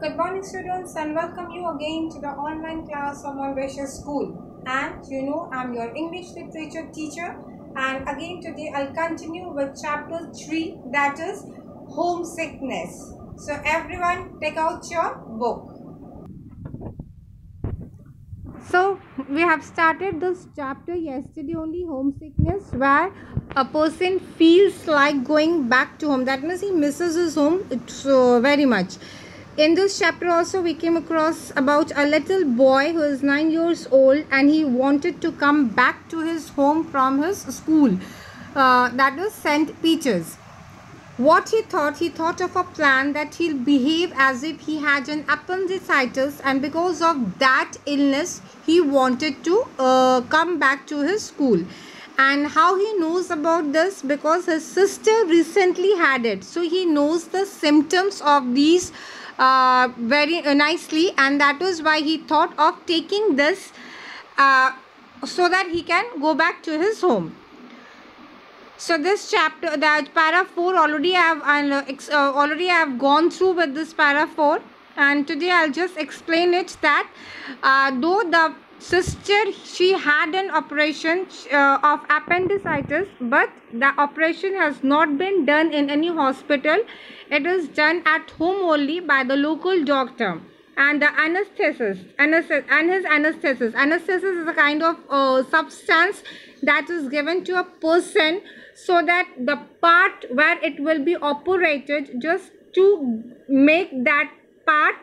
Good morning students and welcome you again to the online class of Montbretia School. And you know I'm your English literature teacher and again today I'll continue with chapter 3 that is homesickness. So everyone take out your book. So we have started this chapter yesterday only homesickness where a person feels like going back to home that means he misses his home so uh, very much in this chapter also we came across about a little boy who is 9 years old and he wanted to come back to his home from his school. Uh, that was St. Peter's. What he thought he thought of a plan that he'll behave as if he had an appendicitis and because of that illness he wanted to uh, come back to his school. And how he knows about this? Because his sister recently had it. So he knows the symptoms of these uh, very uh, nicely and that is why he thought of taking this uh, so that he can go back to his home. So this chapter that para 4 already I have uh, uh, already I have gone through with this para 4 and today I'll just explain it that though the sister she had an operation uh, of appendicitis but the operation has not been done in any hospital. It is done at home only by the local doctor and the anesthetist and his anesthetist. Anesthetist is a kind of uh, substance that is given to a person so that the part where it will be operated just to make that part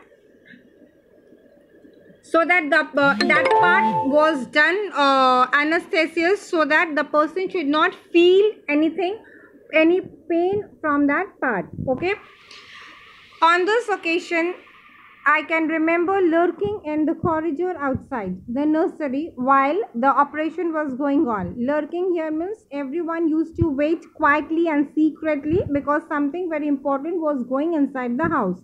so that the uh, that part was done uh, anesthesia so that the person should not feel anything any pain from that part okay on this occasion I can remember lurking in the corridor outside the nursery while the operation was going on. Lurking here means everyone used to wait quietly and secretly because something very important was going inside the house.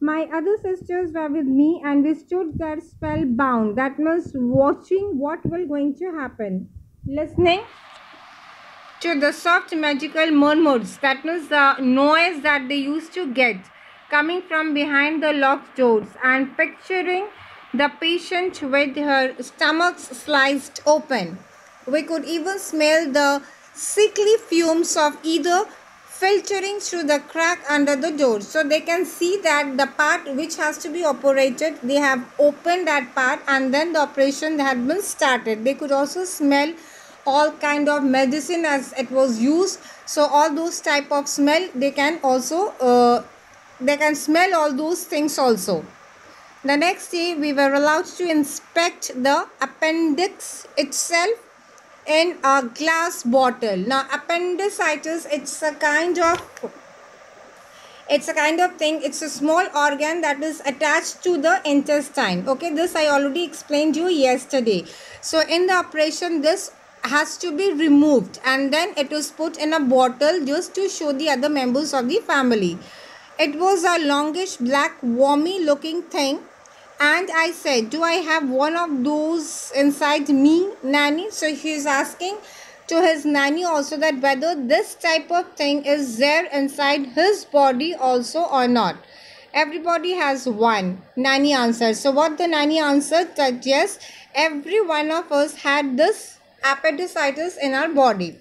My other sisters were with me and we stood there spellbound. That means watching what will going to happen. Listening to the soft magical murmurs. That means the noise that they used to get coming from behind the locked doors and picturing the patient with her stomach sliced open. We could even smell the sickly fumes of ether filtering through the crack under the door. So they can see that the part which has to be operated, they have opened that part and then the operation had been started. They could also smell all kind of medicine as it was used. So all those type of smell they can also uh, they can smell all those things also. The next day, we were allowed to inspect the appendix itself in a glass bottle. Now, appendicitis, it's a kind of it's a kind of thing it's a small organ that is attached to the intestine. Okay this i already explained you yesterday. So in the operation this has to be removed and then it was put in a bottle just to show the other members of the family. It was a longish black wormy looking thing and I said, do I have one of those inside me, nanny? So he's asking to his nanny also that whether this type of thing is there inside his body also or not. Everybody has one. Nanny answered. So what the nanny answered that yes, every one of us had this appendicitis in our body.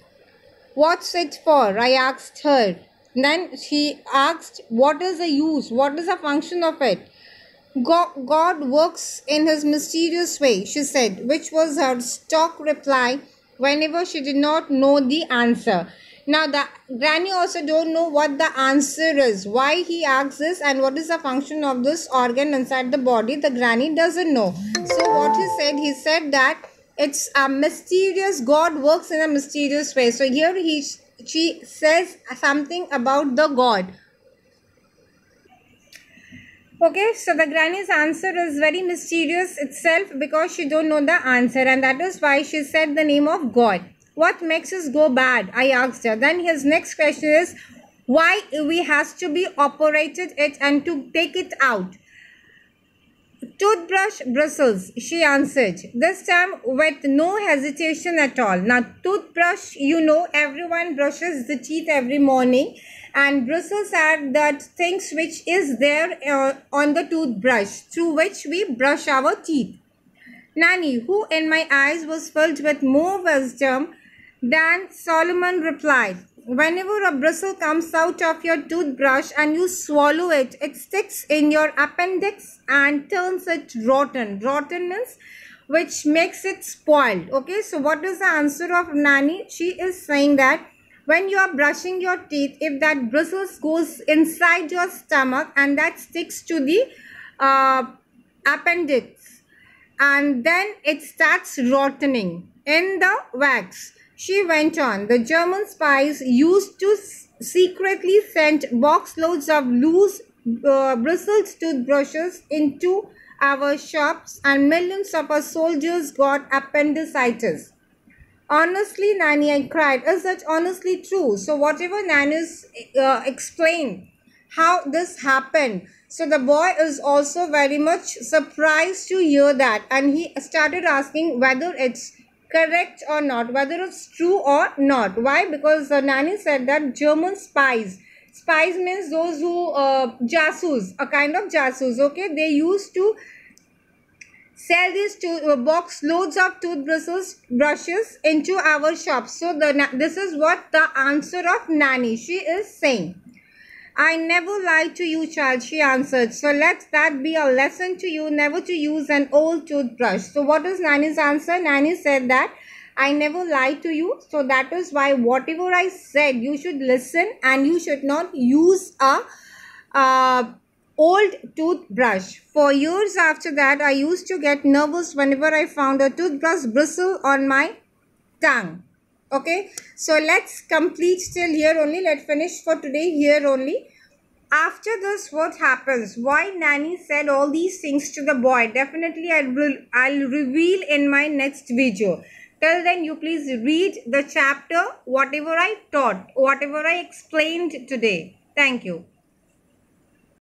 What's it for? I asked her. Then she asked, What is the use? What is the function of it? God, works in his mysterious way, she said, which was her stock reply whenever she did not know the answer. Now, the granny also don't know what the answer is. Why he asks this and what is the function of this organ inside the body, the granny doesn't know. So, what he said, he said that it's a mysterious, God works in a mysterious way. So, here he she says something about the god okay so the granny's answer is very mysterious itself because she don't know the answer and that is why she said the name of god. What makes us go bad? I asked her. Then his next question is why we has to be operated it and to take it out? Toothbrush bristles, she answered, this time with no hesitation at all. Now, toothbrush, you know, everyone brushes the teeth every morning and bristles are that things which is there uh, on the toothbrush through which we brush our teeth. Nanny, who in my eyes was filled with more wisdom than Solomon replied, Whenever a bristle comes out of your toothbrush and you swallow it, it sticks in your appendix and turns it rotten. Rotten means which makes it spoiled. Okay, so what is the answer of Nanny? She is saying that when you are brushing your teeth, if that bristles goes inside your stomach and that sticks to the uh, appendix and then it starts rotting in the wax. She went on, the German spies used to secretly send box loads of loose uh, toothbrushes into our shops and millions of our soldiers got appendicitis. Honestly, Nanny, I cried. Is that honestly true? So whatever Nanny's uh, explained how this happened. So the boy is also very much surprised to hear that and he started asking whether it's correct or not, whether it's true or not. Why? Because uh, Nanny said that German spies, spies means those who, uh, jasus, a kind of jasus, okay, they used to sell these to uh, box loads of toothbrushes brushes into our shops. So the this is what the answer of Nanny she is saying. I never lied to you, child, she answered. So let that be a lesson to you never to use an old toothbrush. So what is Nanny's answer? Nanny said that I never lied to you. So that is why whatever I said, you should listen and you should not use a uh, old toothbrush. For years after that, I used to get nervous whenever I found a toothbrush bristle on my tongue. Okay? So let's complete till here only. Let's finish for today here only. After this what happens? Why nanny said all these things to the boy? Definitely i'll, I'll reveal in my next video. Till then you please read the chapter whatever i taught whatever i explained today. Thank you